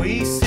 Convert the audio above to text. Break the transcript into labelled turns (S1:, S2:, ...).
S1: we